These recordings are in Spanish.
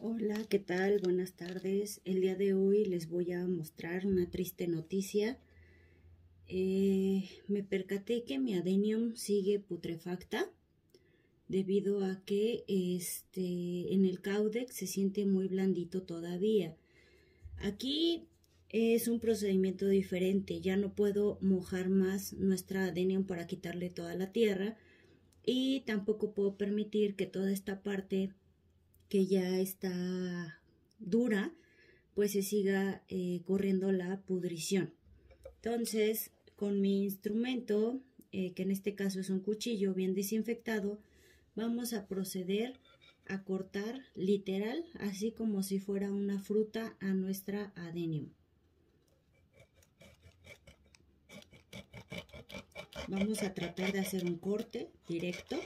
Hola, ¿qué tal? Buenas tardes. El día de hoy les voy a mostrar una triste noticia. Eh, me percaté que mi adenium sigue putrefacta debido a que este, en el caudex se siente muy blandito todavía. Aquí es un procedimiento diferente, ya no puedo mojar más nuestra adenium para quitarle toda la tierra y tampoco puedo permitir que toda esta parte que ya está dura, pues se siga eh, corriendo la pudrición. Entonces, con mi instrumento, eh, que en este caso es un cuchillo bien desinfectado, vamos a proceder a cortar literal, así como si fuera una fruta a nuestra adenium. Vamos a tratar de hacer un corte directo.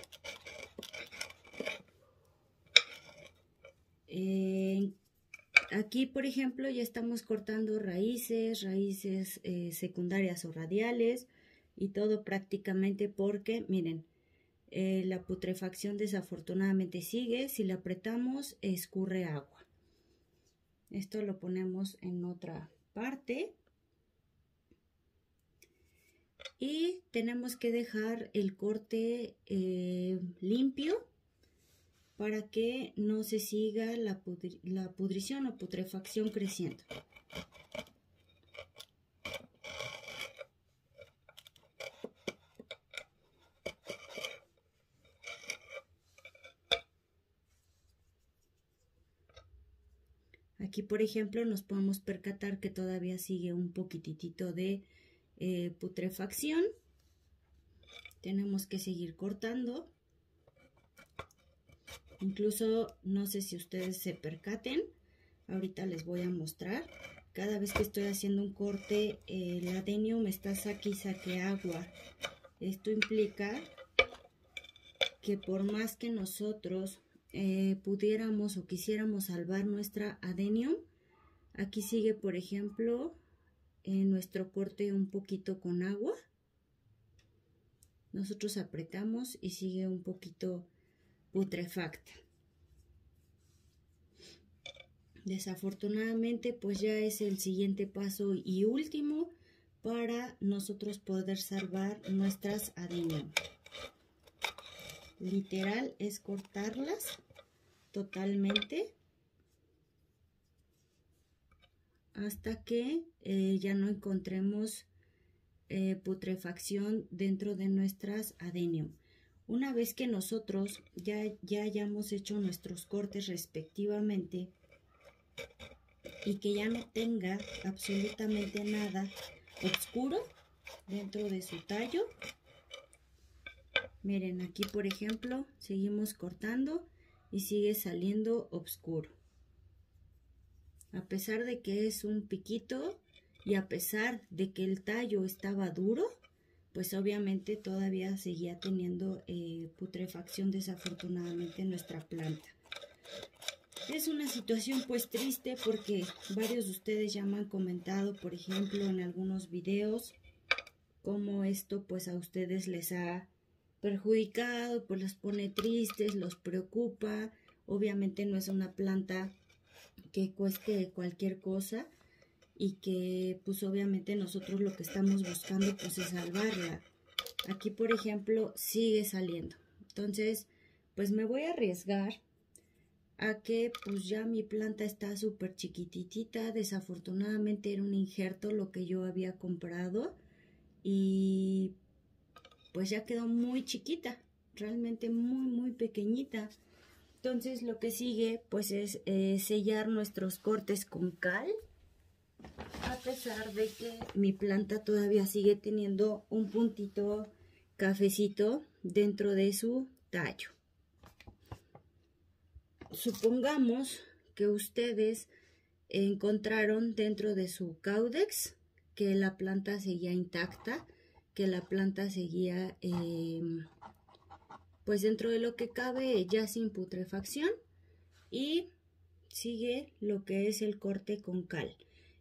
Eh, aquí, por ejemplo, ya estamos cortando raíces, raíces eh, secundarias o radiales y todo prácticamente porque, miren, eh, la putrefacción desafortunadamente sigue. Si la apretamos, escurre agua. Esto lo ponemos en otra parte. Y tenemos que dejar el corte limpio para que no se siga la, pudrición o putrefacción creciendo. Aquí, por ejemplo, nos podemos percatar que todavía sigue un poquitito de eh, putrefacción. Tenemos que seguir cortando. Incluso no sé si ustedes se percaten, ahorita les voy a mostrar. Cada vez que estoy haciendo un corte, el adenium está saque y saque agua. Esto implica que por más que nosotros eh, pudiéramos o quisiéramos salvar nuestra adenium, aquí sigue, por ejemplo, en nuestro corte un poquito con agua. Nosotros apretamos y sigue un poquito putrefacta. Desafortunadamente, pues ya es el siguiente paso y último para nosotros poder salvar nuestras adenium. Literal es cortarlas totalmente hasta que eh, ya no encontremos eh, putrefacción dentro de nuestras adenium. Una vez que nosotros ya, ya hayamos hecho nuestros cortes respectivamente y que ya no tenga absolutamente nada oscuro dentro de su tallo, miren aquí por ejemplo seguimos cortando y sigue saliendo oscuro. A pesar de que es un piquito y a pesar de que el tallo estaba duro, pues obviamente todavía seguía teniendo eh, putrefacción desafortunadamente en nuestra planta. Es una situación pues triste porque varios de ustedes ya me han comentado, por ejemplo, en algunos videos, cómo esto pues a ustedes les ha perjudicado, pues los pone tristes, los preocupa. Obviamente no es una planta que cueste cualquier cosa, y que pues obviamente nosotros lo que estamos buscando pues es salvarla. Aquí por ejemplo sigue saliendo. Entonces pues me voy a arriesgar a que pues ya mi planta está súper chiquititita. Desafortunadamente era un injerto lo que yo había comprado y pues ya quedó muy chiquita. Realmente muy muy pequeñita. Entonces lo que sigue pues es eh, sellar nuestros cortes con cal a pesar de que mi planta todavía sigue teniendo un puntito cafecito dentro de su tallo. Supongamos que ustedes encontraron dentro de su caudex que la planta seguía intacta, que la planta seguía em, pues dentro de lo que cabe ya sin putrefacción y sigue lo que es el corte con cal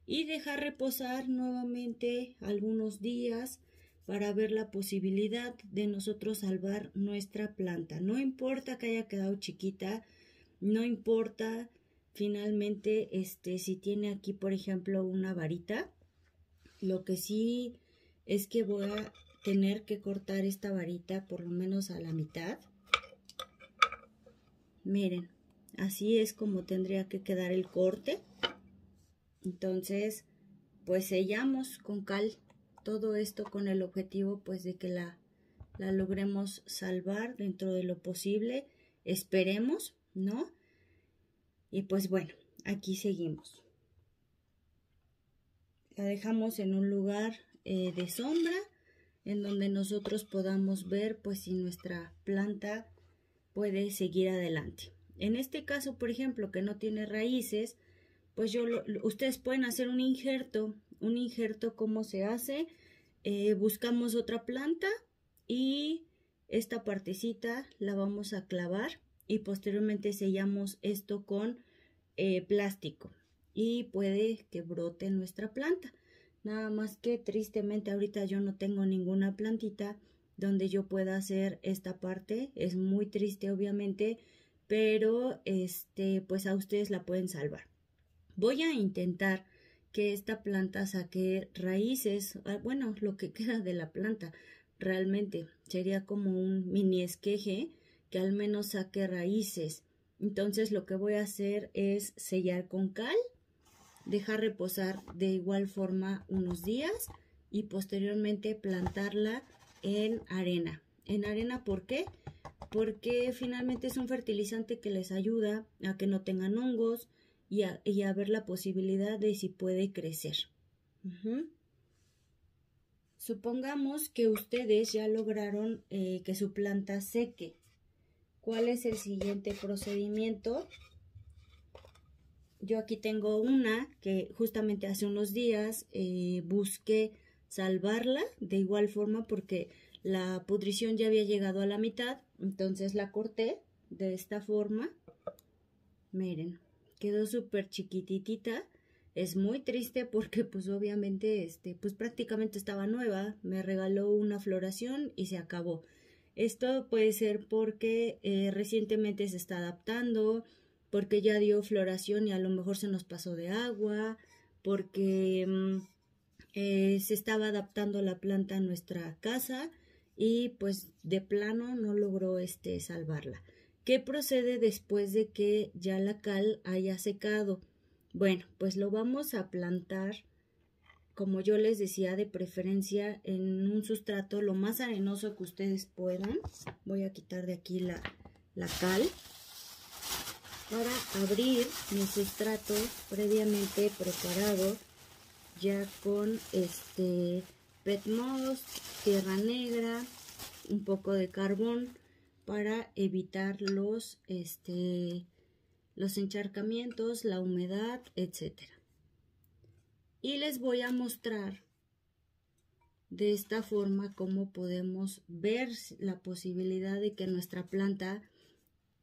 y dejar reposar nuevamente algunos días para ver la posibilidad de nosotros salvar nuestra planta. No importa que haya quedado chiquita, no importa finalmente, este, si tiene aquí, por ejemplo, una varita, lo que sí es que voy a tener que cortar esta varita por lo menos a la mitad. Miren, así es como tendría que quedar el corte. Entonces, pues sellamos con cal todo esto con el objetivo pues de que la, la logremos salvar dentro de lo posible. Esperemos, ¿no? Y pues bueno, aquí seguimos. La dejamos en un lugar eh, de sombra en donde nosotros podamos ver pues si nuestra planta puede seguir adelante. En este caso, por ejemplo, que no tiene raíces, pues yo ustedes pueden hacer un injerto, un injerto cómo se hace, eh, buscamos otra planta y esta partecita la vamos a clavar y posteriormente sellamos esto con eh, plástico y puede que brote nuestra planta. Nada más que tristemente ahorita yo no tengo ninguna plantita donde yo pueda hacer esta parte. Es muy triste obviamente, pero este pues a ustedes la pueden salvar. Voy a intentar que esta planta saque raíces, ah, bueno, lo que queda de la planta realmente sería como un mini esqueje que al menos saque raíces. Entonces lo que voy a hacer es sellar con cal dejar reposar de igual forma unos días y posteriormente plantarla en arena. En arena, ¿por qué? Porque finalmente es un fertilizante que les ayuda a que no tengan hongos y a, ver la posibilidad de si puede crecer. Supongamos que ustedes ya lograron eh, que su planta seque. ¿Cuál es el siguiente procedimiento? Yo aquí tengo una que justamente hace unos días eh, busqué salvarla de igual forma porque la pudrición ya había llegado a la mitad, entonces la corté de esta forma. Miren, quedó súper chiquititita. Es muy triste porque pues obviamente este pues prácticamente estaba nueva, me regaló una floración y se acabó. Esto puede ser porque eh, recientemente se está adaptando, porque ya dio floración y a lo mejor se nos pasó de agua, porque mm, eh, se estaba adaptando la planta a nuestra casa y pues de plano no logró este salvarla. ¿Qué procede después de que ya la cal haya secado? Bueno, pues lo vamos a plantar como yo les decía, de preferencia en un sustrato lo más arenoso que ustedes puedan. Voy a quitar de aquí la, la cal para abrir mi sustrato previamente preparado ya con este petmos, tierra negra, un poco de carbón para evitar los este los encharcamientos, la humedad, etcétera. Y les voy a mostrar de esta forma cómo podemos ver la posibilidad de que nuestra planta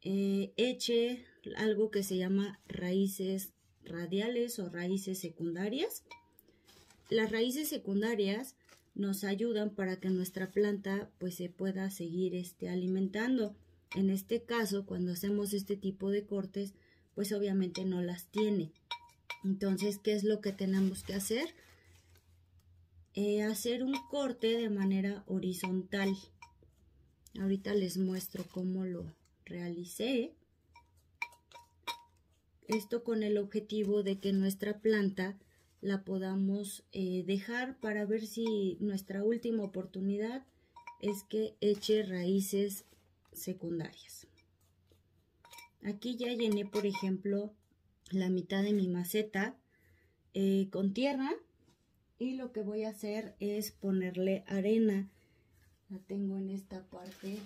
eh, eche algo que se llama raíces radiales o raíces secundarias. Las raíces secundarias nos ayudan para que nuestra planta pues se pueda seguir este, alimentando. En este caso, cuando hacemos este tipo de cortes, pues obviamente no las tiene. Entonces, ¿qué es lo que tenemos que hacer? Eh, hacer un corte de manera horizontal. Ahorita les muestro cómo lo realicé. Esto con el objetivo de que nuestra planta la podamos eh, dejar para ver si nuestra última oportunidad es que eche raíces secundarias. Aquí ya llené, por ejemplo, la mitad de mi maceta eh, con tierra y lo que voy a hacer es ponerle arena. La tengo en esta parte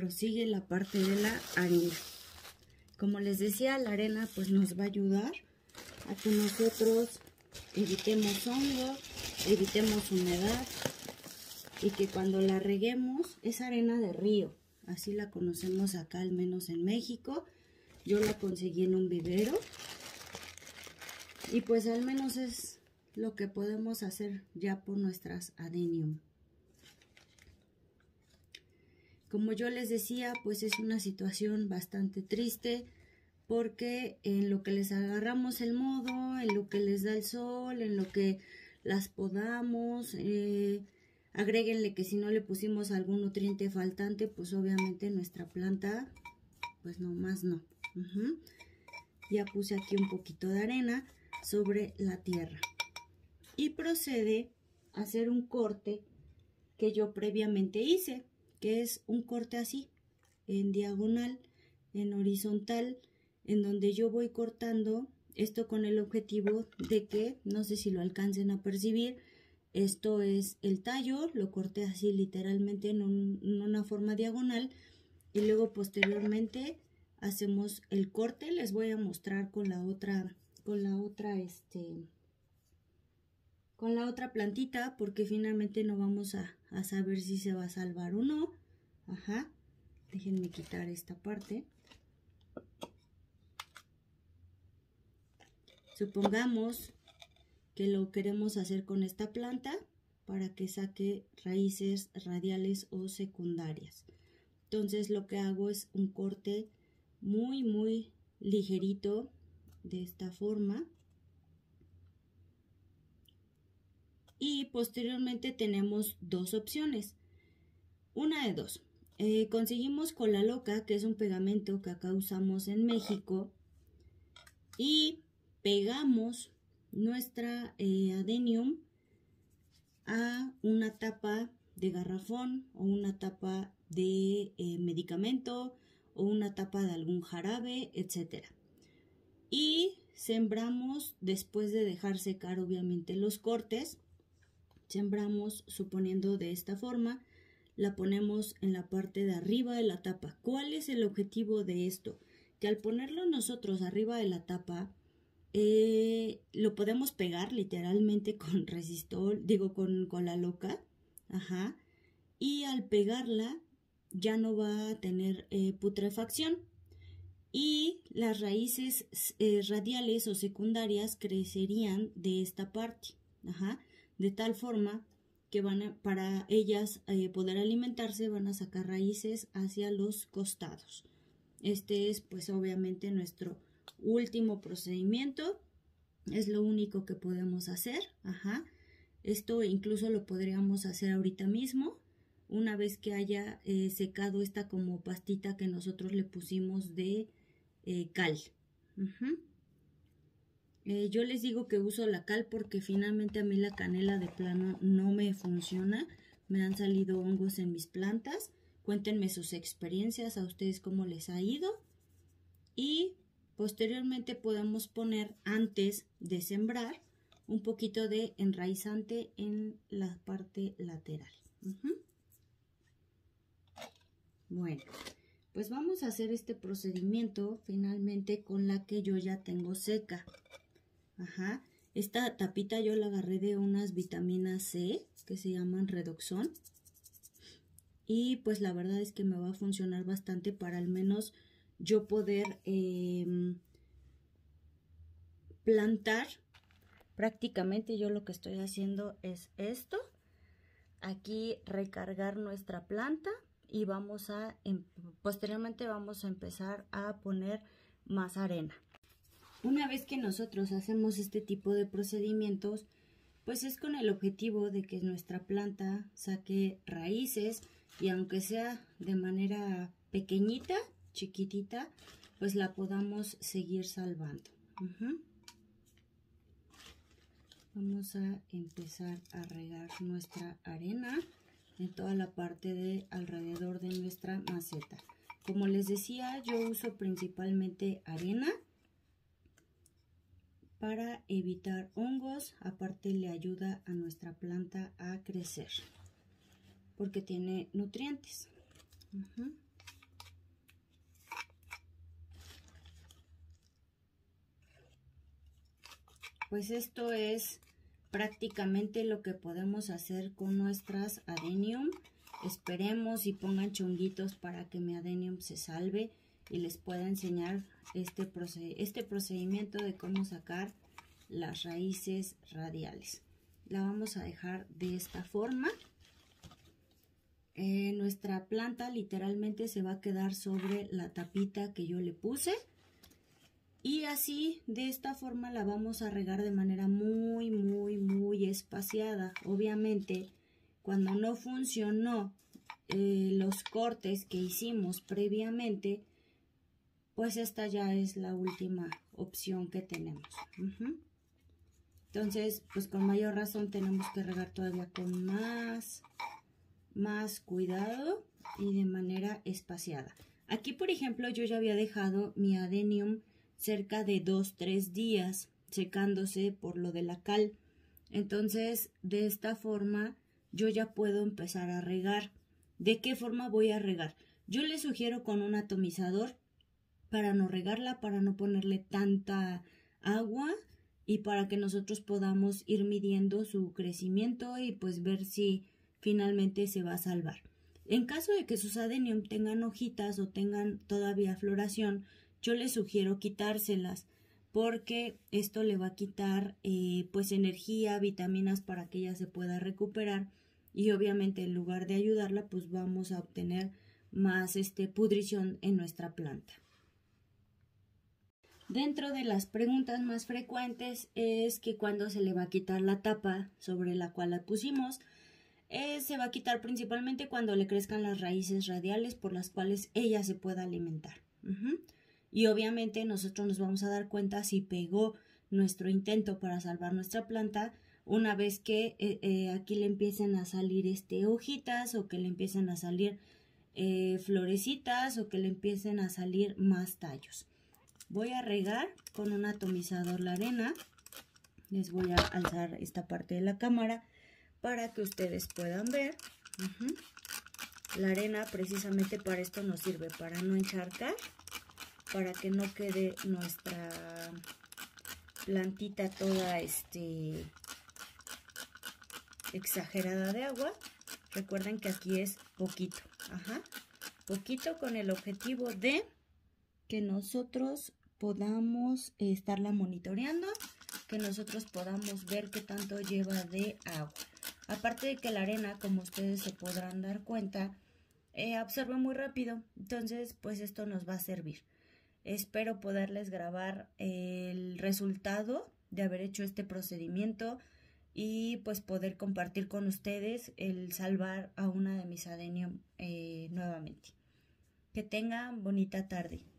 prosigue la parte de la arena. Como les decía, la arena pues nos va a ayudar a que nosotros evitemos hongo, evitemos humedad y que cuando la reguemos es arena de río. así la conocemos acá al menos en México. Yo la conseguí en un vivero. Y pues al menos es lo que podemos hacer ya por nuestras adenium. Como yo les decía, pues es una situación bastante triste porque en lo que les agarramos el modo, en lo que les da el sol, en lo que las podamos, eh, agréguenle que si no le pusimos algún nutriente faltante, pues obviamente nuestra planta, pues no más no. Ya puse aquí un poquito de arena sobre la tierra. Y procede a hacer un corte que yo previamente hice que es un corte así, en diagonal, en horizontal, en donde yo voy cortando esto con el objetivo de que, no sé si lo alcancen a percibir, esto es el tallo, lo corté así literalmente en, en una forma diagonal y luego posteriormente hacemos el corte, les voy a mostrar con la otra, con la otra, este, con la otra plantita porque finalmente no vamos a, saber si se va a salvar o no. Ajá. Déjenme quitar esta parte. Supongamos que lo queremos hacer con esta planta para que saque raíces radiales o secundarias. Entonces lo que hago es un corte muy muy ligerito de esta forma. Y posteriormente tenemos dos opciones. Una de dos. Eh, conseguimos cola loca, que es un pegamento que acá usamos en México, y pegamos nuestra eh, adenium a una tapa de garrafón o una tapa de eh, medicamento o una tapa de algún jarabe, etc. Y sembramos después de dejar secar obviamente los cortes sembramos suponiendo de esta forma, la ponemos en la parte de arriba de la tapa. ¿Cuál es el objetivo de esto? Que al ponerlo nosotros arriba de la tapa, eh, lo podemos pegar literalmente con resistor, digo con, con la loca, ajá, y al pegarla ya no va a tener eh, putrefacción y las raíces eh, radiales o secundarias crecerían de esta parte, ajá de tal forma que van para ellas eh, poder alimentarse van a sacar raíces hacia los costados. Este es pues obviamente nuestro último procedimiento. Es lo único que podemos hacer. Ajá. Esto incluso lo podríamos hacer ahorita mismo. Una vez que haya eh, secado esta como pastita que nosotros le pusimos de eh, cal. Eh, yo les digo que uso la cal porque finalmente a mí la canela de plano no me funciona. Me han salido hongos en mis plantas. Cuéntenme sus experiencias, a ustedes cómo les ha ido. Y posteriormente podemos poner antes de sembrar un poquito de enraizante en la parte lateral. Bueno, pues vamos a hacer este procedimiento finalmente con la que yo ya tengo seca. Esta tapita yo la agarré de unas vitaminas C que se llaman Redoxon. Y pues la verdad es que me va a funcionar bastante para al menos yo poder em, plantar. Prácticamente yo lo que estoy haciendo es esto. Aquí recargar nuestra planta y vamos a, em, posteriormente vamos a empezar a poner más arena. Una vez que nosotros hacemos este tipo de procedimientos, pues es con el objetivo de que nuestra planta saque raíces y aunque sea de manera pequeñita, chiquitita, pues la podamos seguir salvando. Vamos a empezar a regar nuestra arena en toda la parte de alrededor de nuestra maceta. Como les decía, yo uso principalmente arena para evitar hongos. Aparte le ayuda a nuestra planta a crecer porque tiene nutrientes. Pues esto es prácticamente lo que podemos hacer con nuestras adenium. esperemos y pongan chonguitos para que mi adenium se salve y les pueda enseñar este, este procedimiento de cómo sacar las raíces radiales. La vamos a dejar de esta forma. Eh, nuestra planta literalmente se va a quedar sobre la tapita que yo le puse. Y así, de esta forma la vamos a regar de manera muy, muy, muy espaciada. Obviamente, cuando no funcionó eh, los cortes que hicimos previamente, pues esta ya es la última opción que tenemos. Entonces, pues con mayor razón tenemos que regar todavía con más, más cuidado y de manera espaciada. Aquí, por ejemplo, yo ya había dejado mi adenium cerca de 2-3 días secándose por lo de la cal. Entonces, de esta forma, yo ya puedo empezar a regar. ¿De qué forma voy a regar? Yo le sugiero con un atomizador para no regarla, para no ponerle tanta agua y para que nosotros podamos ir midiendo su crecimiento y pues ver si finalmente se va a salvar. En caso de que sus adenium tengan hojitas o tengan todavía floración, yo les sugiero quitárselas porque esto le va a quitar eh, pues energía, vitaminas para que ella se pueda recuperar y obviamente en lugar de ayudarla pues vamos a obtener más este pudrición en nuestra planta. Dentro de las preguntas más frecuentes es que cuando se le va a quitar la tapa sobre la cual la pusimos, eh, se va a quitar principalmente cuando le crezcan las raíces radiales por las cuales ella se pueda alimentar. Y obviamente nosotros nos vamos a dar cuenta si pegó nuestro intento para salvar nuestra planta una vez que eh, eh, aquí le empiecen a salir este hojitas o que le empiecen a salir florecitas o que le empiecen a salir más tallos. Voy a regar con un atomizador la arena. Les voy a alzar esta parte de la cámara para que ustedes puedan ver. La arena precisamente para esto nos sirve, para no encharcar, para que no quede nuestra plantita toda este exagerada de agua. Recuerden que aquí es poquito, poquito con el objetivo de que nosotros podamos estarla monitoreando, que nosotros podamos ver qué tanto lleva de agua. Aparte de que la arena, como ustedes se podrán dar cuenta, eh, absorbe muy rápido, entonces pues esto nos va a servir. Espero poderles grabar el resultado de haber hecho este procedimiento y pues poder compartir con ustedes el salvar a una de mis adenium eh, nuevamente. Que tengan bonita tarde.